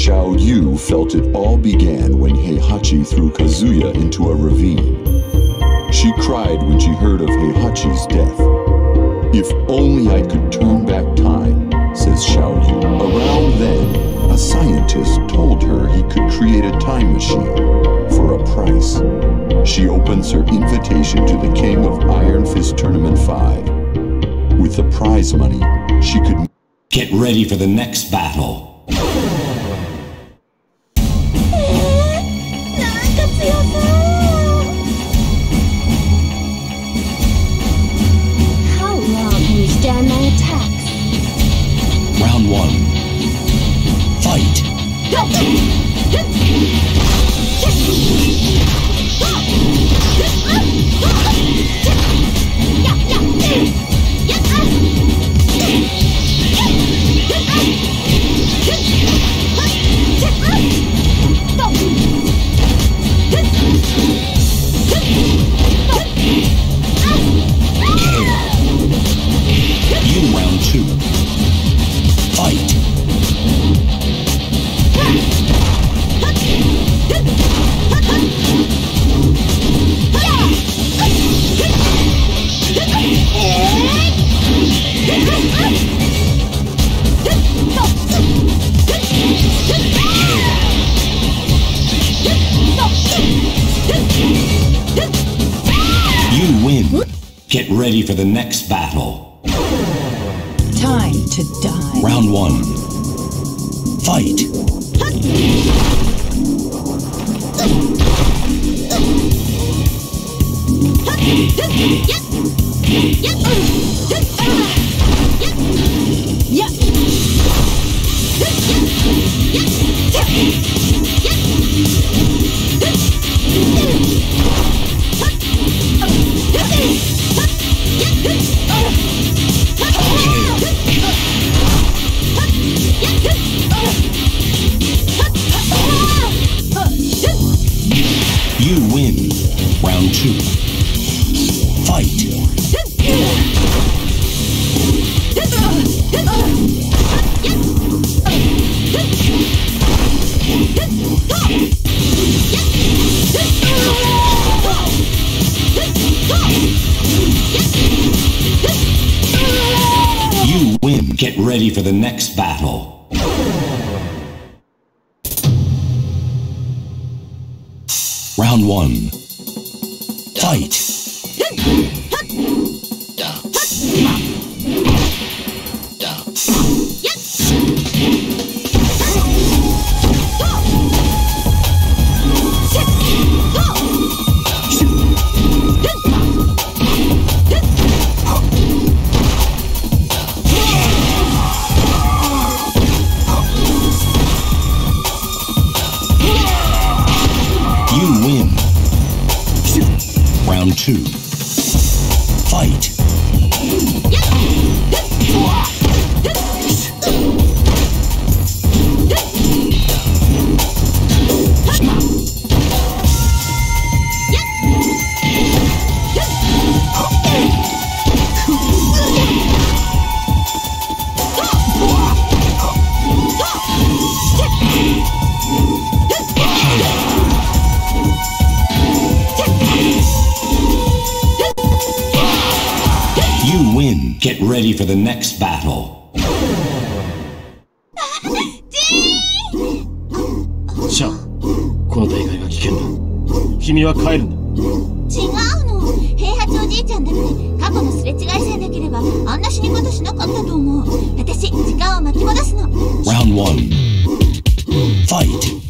Xiao Yu felt it all began when Heihachi threw Kazuya into a ravine. She cried when she heard of Heihachi's death. If only I could turn back time, says Xiao Yu. Around then, a scientist told her he could create a time machine for a price. She opens her invitation to the king of Iron Fist Tournament 5. With the prize money, she could Get ready for the next battle. Ready for the next battle. Time to die. Round one. Fight. Yeah. Two. Fight. You win. Get ready for the next battle. Round one. Fight. Two. Ready for the next battle. シャアこの大会は危険だ君は帰るんだ違うの平八おじいちゃんだって過去のすれ違いさえなければあんな死に方しなかったと思う私時間を巻き戻すの Round one. Fight.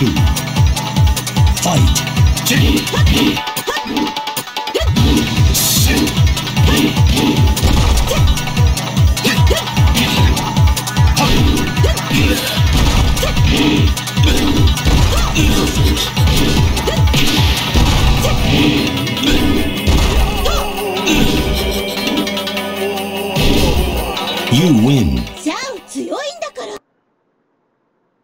Two. Fight. You win.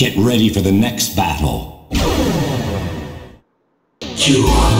Get ready for the next battle. Round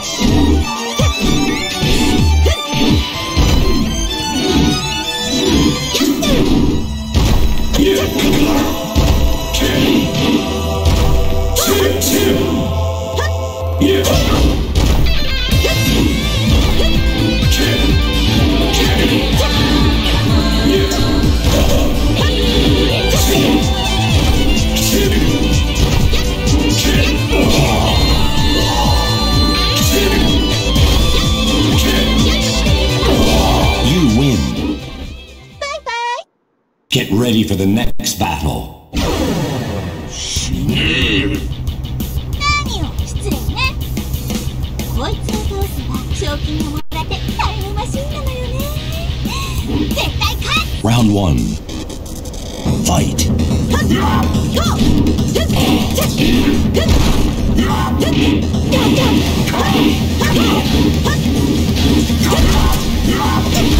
Get ready for the next battle. 何よ失礼ねこいつを倒せば賞金をもらってタイムマシンなのよね絶対勝つ Round one. Fight. You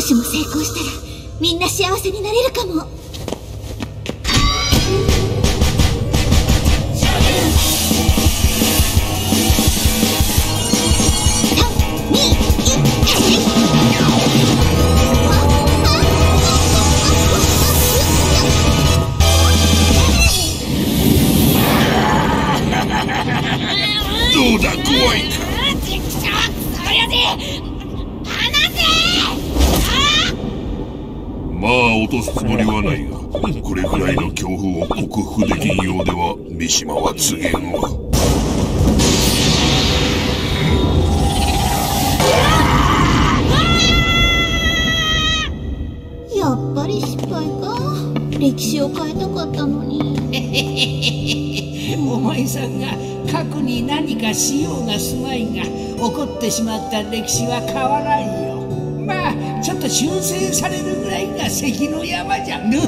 もしも成功したらみんな幸せになれるかも。あ、落とすつもりはないが、これくらいの強風を克服できんようでは、三島は告げんわ。やっぱり失敗か。歴史を変えたかったのに。お前さんが過去に何かしようがすまいが起こってしまった歴史は変わらんよちょっと修正されるぐらいが関の山じゃ。ぬ